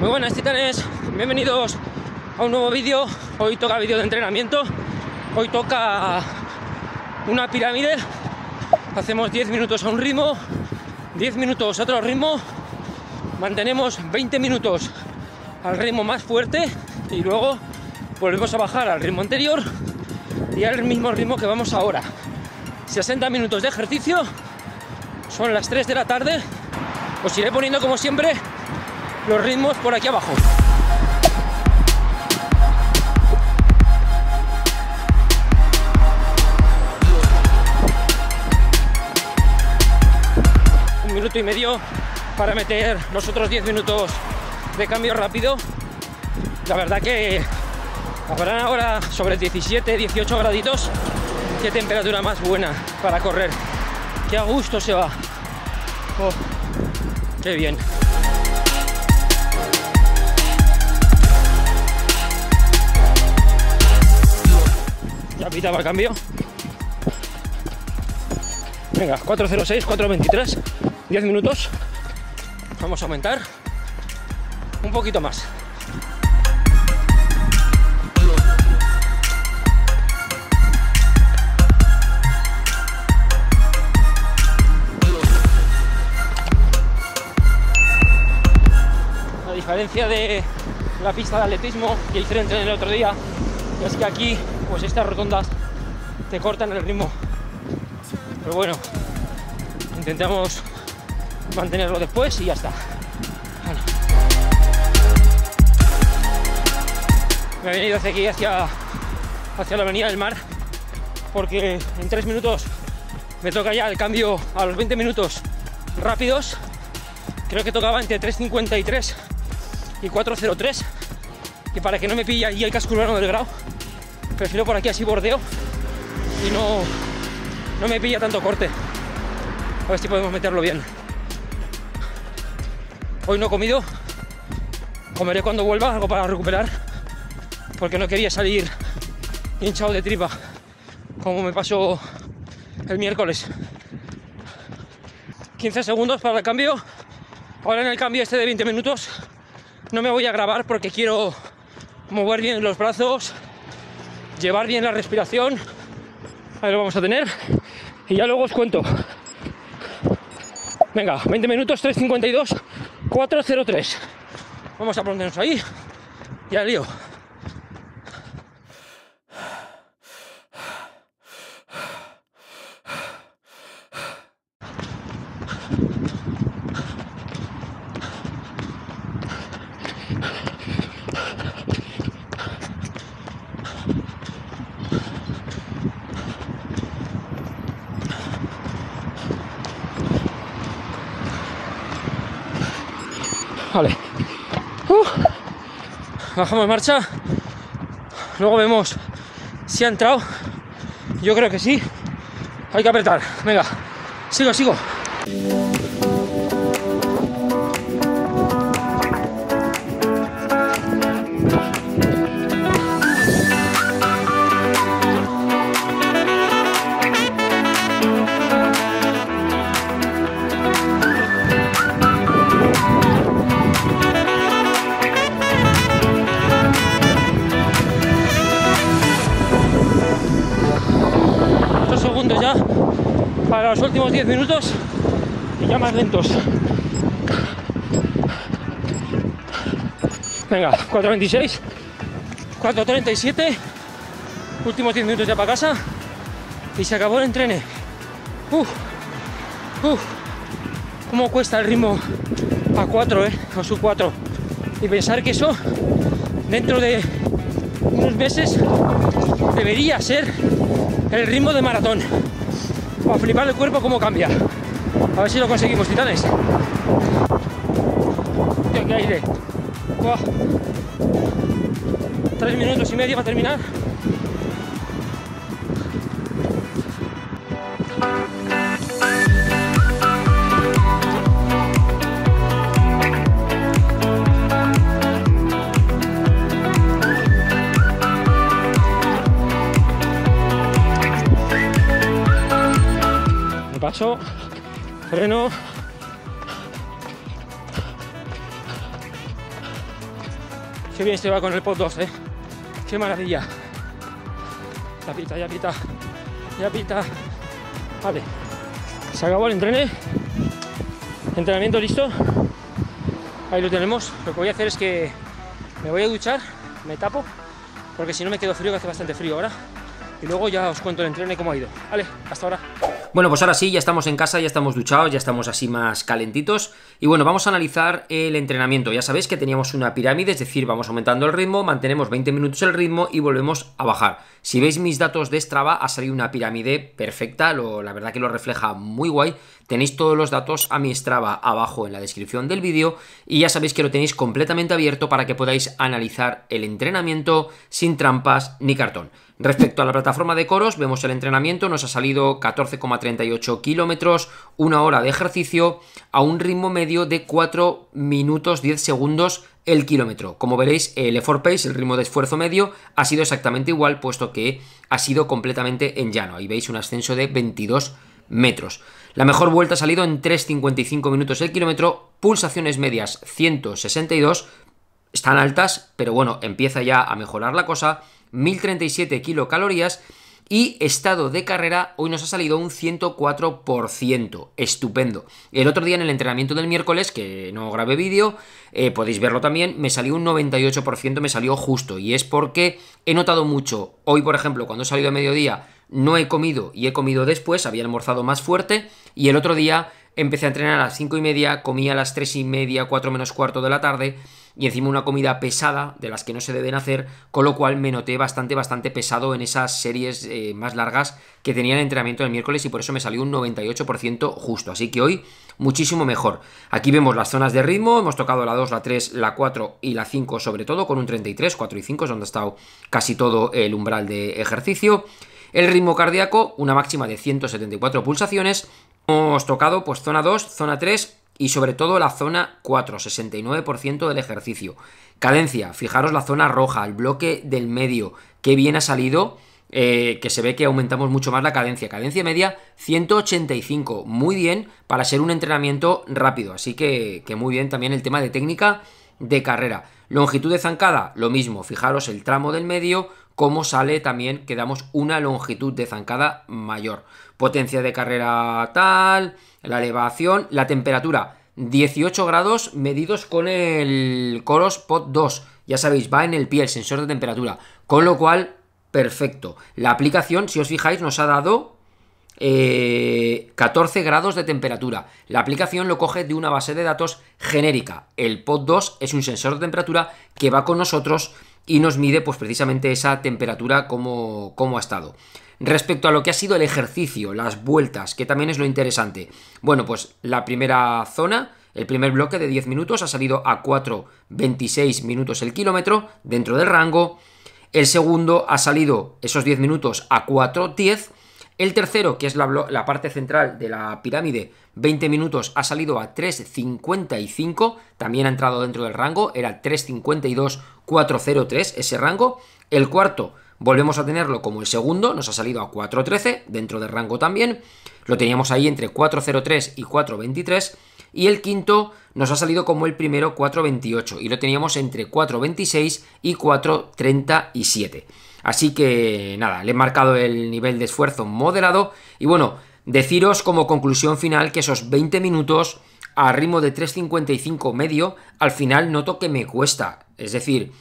Muy buenas titanes, bienvenidos a un nuevo vídeo. Hoy toca vídeo de entrenamiento. Hoy toca una pirámide. Hacemos 10 minutos a un ritmo, 10 minutos a otro ritmo. Mantenemos 20 minutos al ritmo más fuerte y luego volvemos a bajar al ritmo anterior y al mismo ritmo que vamos ahora. 60 minutos de ejercicio. Son las 3 de la tarde. Os iré poniendo como siempre los ritmos por aquí abajo. Un minuto y medio para meter los otros 10 minutos de cambio rápido. La verdad que habrán ahora sobre 17, 18 graditos. Qué temperatura más buena para correr. Qué a gusto se va. Oh, qué bien. Ya pitaba el cambio. Venga, 406, 423, 10 minutos. Vamos a aumentar un poquito más. La pista de atletismo que hice en el otro día es que aquí, pues estas rotondas te cortan el ritmo. Pero bueno, intentamos mantenerlo después y ya está. Me he venido hacia aquí, hacia, hacia la avenida del mar, porque en tres minutos me toca ya el cambio a los 20 minutos rápidos. Creo que tocaba entre 3.53 y 4.03. Y para que no me pille allí el casco urbano del grado, prefiero por aquí así bordeo y no, no me pilla tanto corte. A ver si podemos meterlo bien. Hoy no he comido. Comeré cuando vuelva, algo para recuperar. Porque no quería salir hinchado de tripa, como me pasó el miércoles. 15 segundos para el cambio. Ahora en el cambio este de 20 minutos no me voy a grabar porque quiero mover bien los brazos, llevar bien la respiración. Ahí lo vamos a tener. Y ya luego os cuento. Venga, 20 minutos, 3.52, 4.03. Vamos a ponernos ahí y al lío. Vale. Uh. Bajamos marcha. Luego vemos si ha entrado. Yo creo que sí. Hay que apretar. Venga. Sigo, sigo. Últimos 10 minutos y ya más lentos. Venga, 4.26, 4.37, últimos 10 minutos ya para casa y se acabó el entrene. Uf, uf, cómo cuesta el ritmo a 4, eh, o sub 4. Y pensar que eso dentro de unos meses debería ser el ritmo de maratón. Para flipar el cuerpo cómo cambia. A ver si lo conseguimos, titanes. Tío, qué aire. Tres minutos y medio para terminar. Paso, freno. Qué bien se va con el pot 2, ¿eh? Qué maravilla. Ya pita, ya pita. Ya pita. Vale. Se acabó el entrene. Entrenamiento listo. Ahí lo tenemos. Lo que voy a hacer es que me voy a duchar, me tapo, porque si no me quedo frío, que hace bastante frío ahora. Y luego ya os cuento el entreno y cómo ha ido. Vale, hasta ahora. Bueno, pues ahora sí, ya estamos en casa, ya estamos duchados, ya estamos así más calentitos. Y bueno, vamos a analizar el entrenamiento. Ya sabéis que teníamos una pirámide, es decir, vamos aumentando el ritmo, mantenemos 20 minutos el ritmo y volvemos a bajar. Si veis mis datos de Strava, ha salido una pirámide perfecta, la verdad que lo refleja muy guay. Tenéis todos los datos a mi Strava abajo en la descripción del vídeo y ya sabéis que lo tenéis completamente abierto para que podáis analizar el entrenamiento sin trampas ni cartón. Respecto a la plataforma de coros, vemos el entrenamiento, nos ha salido 14,38 kilómetros, una hora de ejercicio a un ritmo medio de 4 minutos 10 segundos el kilómetro. Como veréis, el effort pace, el ritmo de esfuerzo medio, ha sido exactamente igual, puesto que ha sido completamente en llano. Ahí veis un ascenso de 22 metros. La mejor vuelta ha salido en 3,55 minutos el kilómetro, pulsaciones medias 162, están altas, pero bueno, empieza ya a mejorar la cosa 1037 kilocalorías y estado de carrera hoy nos ha salido un 104%. Estupendo. El otro día en el entrenamiento del miércoles, que no grabé vídeo, eh, podéis verlo también, me salió un 98%, me salió justo. Y es porque he notado mucho. Hoy, por ejemplo, cuando he salido a mediodía, no he comido y he comido después, había almorzado más fuerte. Y el otro día empecé a entrenar a las 5 y media, comí a las 3 y media, 4 menos cuarto de la tarde y encima una comida pesada de las que no se deben hacer, con lo cual me noté bastante, bastante pesado en esas series eh, más largas que tenía el entrenamiento el miércoles y por eso me salió un 98% justo. Así que hoy muchísimo mejor. Aquí vemos las zonas de ritmo, hemos tocado la 2, la 3, la 4 y la 5 sobre todo, con un 33, 4 y 5 es donde ha estado casi todo el umbral de ejercicio. El ritmo cardíaco, una máxima de 174 pulsaciones. Hemos tocado pues zona 2, zona 3 y sobre todo la zona 4, 69% del ejercicio. Cadencia, fijaros la zona roja, el bloque del medio, que bien ha salido, eh, que se ve que aumentamos mucho más la cadencia. Cadencia media 185, muy bien para ser un entrenamiento rápido, así que, que muy bien también el tema de técnica de carrera. Longitud de zancada, lo mismo, fijaros el tramo del medio, cómo sale también que damos una longitud de zancada mayor. Potencia de carrera tal, la elevación, la temperatura 18 grados medidos con el Coros Pod 2. Ya sabéis, va en el pie el sensor de temperatura. Con lo cual, perfecto. La aplicación, si os fijáis, nos ha dado 14 eh, grados de temperatura. La aplicación lo coge de una base de datos genérica. El Pod 2 es un sensor de temperatura que va con nosotros y nos mide pues precisamente esa temperatura como, como ha estado. Respecto a lo que ha sido el ejercicio, las vueltas, que también es lo interesante. Bueno, pues la primera zona, el primer bloque de 10 minutos ha salido a 4,26 minutos el kilómetro dentro del rango. El segundo ha salido esos 10 minutos a 4,10. El tercero, que es la, parte central de la pirámide, 20 minutos, ha salido a 3.55, también ha entrado dentro del rango, era 3.52.403 ese rango. El cuarto, Volvemos a tenerlo como el segundo, nos ha salido a 4.13, dentro del rango también. Lo teníamos ahí entre 4.03 y 4.23. Y el quinto nos ha salido como el primero 4.28 y lo teníamos entre 4.26 y 4.37. Así que nada, le he marcado el nivel de esfuerzo moderado y bueno, deciros como conclusión final que esos 20 minutos a ritmo de 3.55 medio al final noto que me cuesta. Es decir,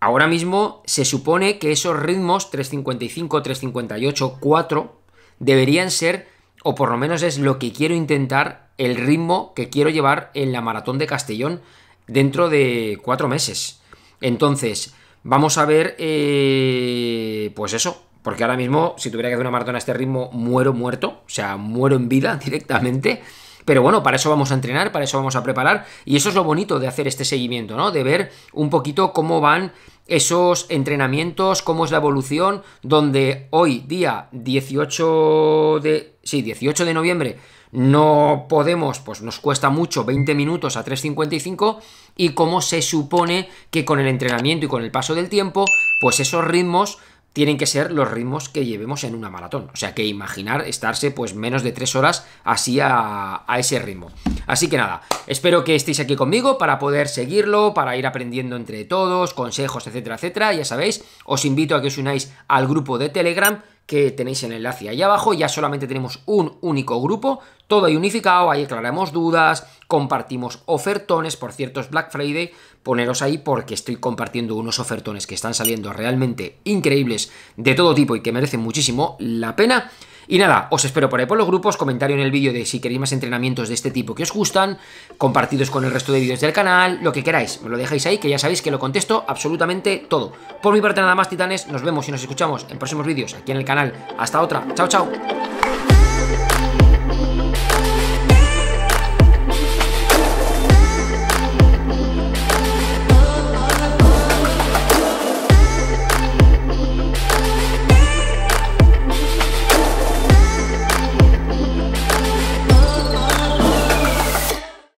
Ahora mismo se supone que esos ritmos 355, 358, 4 deberían ser, o por lo menos es lo que quiero intentar, el ritmo que quiero llevar en la maratón de Castellón dentro de cuatro meses. Entonces, vamos a ver, eh, pues eso, porque ahora mismo, si tuviera que hacer una maratón a este ritmo, muero muerto, o sea, muero en vida directamente. Pero bueno, para eso vamos a entrenar, para eso vamos a preparar. Y eso es lo bonito de hacer este seguimiento, ¿no? De ver un poquito cómo van esos entrenamientos, cómo es la evolución, donde hoy, día 18 de. Sí, 18 de noviembre. No podemos, pues nos cuesta mucho 20 minutos a 3.55 y cómo se supone que con el entrenamiento y con el paso del tiempo, pues esos ritmos tienen que ser los ritmos que llevemos en una maratón. O sea que imaginar estarse pues menos de tres horas así a, a, ese ritmo. Así que nada, espero que estéis aquí conmigo para poder seguirlo, para ir aprendiendo entre todos, consejos, etcétera, etcétera. Ya sabéis, os invito a que os unáis al grupo de Telegram que tenéis en el enlace ahí abajo. Ya solamente tenemos un único grupo, todo ahí unificado, ahí aclaramos dudas, compartimos ofertones, por cierto es Black Friday, poneros ahí porque estoy compartiendo unos ofertones que están saliendo realmente increíbles de todo tipo y que merecen muchísimo la pena. Y nada, os espero por ahí por los grupos, comentario en el vídeo de si queréis más entrenamientos de este tipo que os gustan, compartidos con el resto de vídeos del canal, lo que queráis, me lo dejáis ahí, que ya sabéis que lo contesto absolutamente todo. Por mi parte nada más, titanes, nos vemos y nos escuchamos en próximos vídeos aquí en el canal. Hasta otra, chao, chao.